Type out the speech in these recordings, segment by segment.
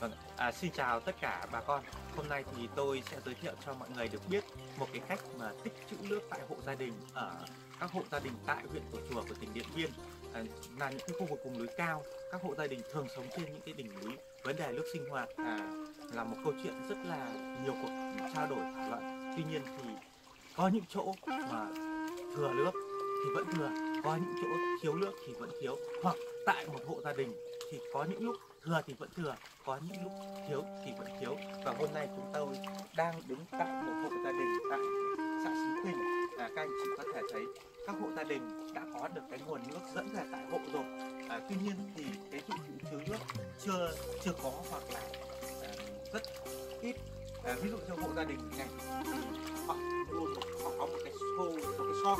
Vâng, à, xin chào tất cả bà con. Hôm nay thì tôi sẽ giới thiệu cho mọi người được biết một cái cách mà tích trữ nước tại hộ gia đình ở các hộ gia đình tại huyện tổ Chùa của tỉnh Điện Biên à, là những cái khu vực vùng núi cao. Các hộ gia đình thường sống trên những cái đỉnh núi. Vấn đề nước sinh hoạt à, là một câu chuyện rất là nhiều cuộc trao đổi thảo luận. Tuy nhiên thì có những chỗ mà thừa nước thì vẫn thừa, có những chỗ thiếu nước thì vẫn thiếu, hoặc tại một hộ gia đình thì có những lúc thừa thì vẫn thừa có những lúc thiếu thì vẫn thiếu. Và hôm nay chúng tôi đang đứng tại một hộ gia đình tại xã Xí Quỳnh. À, các anh chị có thể thấy các hộ gia đình đã có được cái nguồn nước dẫn ra tại hộ rồi. À, tuy nhiên thì cái dụng cụ chứa nước chưa chưa có hoặc là à, rất ít. À, ví dụ như hộ gia đình này họ luôn họ có một cái xô một cái son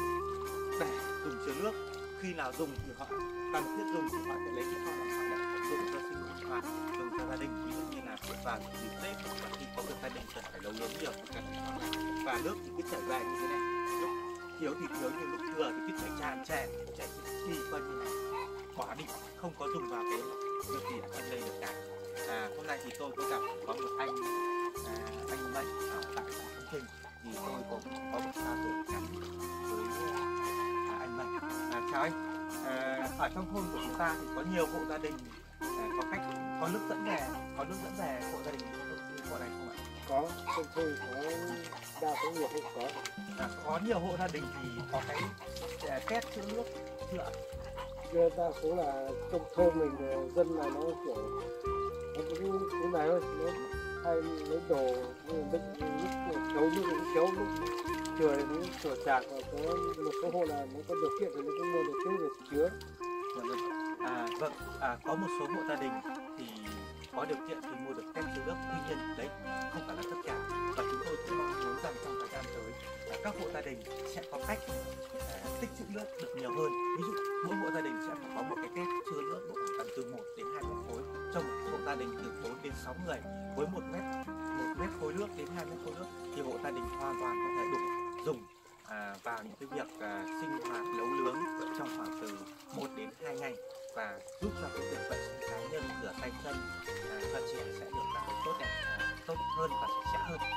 để dùng chứa nước. Khi nào dùng thì họ cần thiết dùng thì họ sẽ lấy cái son này họ dụng dùng cho sinh hoạt thường cho gia đình ví dụ như là vào dịp tết và khi có được gia đình cần phải nấu nướng nhiều. Thì cần và nước thì cứ chảy dài như thế này. Lúc thiếu thì thiếu nhưng lúc thừa thì cứ chảy tràn trề chảy đi quanh như này. Quả đi. Không có dùng vào cái việc gì ở đây được cả. À, hôm nay thì tôi có gặp có một anh à, anh Mạnh ở tại xã Khánh Trình thì tôi cũng có một trao đổi ngắn với à, anh Mạnh. À, chào anh. À, ở trong thôn của chúng ta thì có nhiều hộ gia đình có cách. Có nước dẫn về có nước dẫn về hộ gia đình. Hộ này không ạ? Có trong thôn có đa số nhiều hộ có. À, có nhiều hộ gia đình thì có cái à, két chữ nước chưa? Giờ đa số là trong thôn mình ờ, dân là nó kiểu nó cũng cái này thôi. Nó hay lấy đồ như đựng lúc thiếu nước cũng thiếu lúc sửa chạc và có một số hộ là nó có điều kiện thì nó cũng mua được cái để chứa vâng, à, có một số hộ gia đình thì có điều kiện thì mua được kem chứa nước, tuy nhiên đấy không phải là tất cả. Và chúng tôi cũng mong muốn rằng trong thời gian tới các hộ gia đình sẽ có cách à, tích trữ nước được nhiều hơn. Ví dụ mỗi hộ gia đình sẽ phải có một cái két chứa nước độ khoảng tầm từ 1 đến 2 mét khối trong một hộ gia đình từ 4 đến 6 người. Với một mét một mét khối nước đến 2 mét khối nước thì hộ gia đình hoàn toàn có thể đủ dùng à, vào những cái việc à, sinh hoạt nấu nướng trong khoảng từ 1 đến 2 ngày và giúp cho cái việc vệ sinh cá nhân rửa tay chân à, cho trẻ sẽ được à, tốt đẹp à, tốt hơn và sạch sẽ hơn.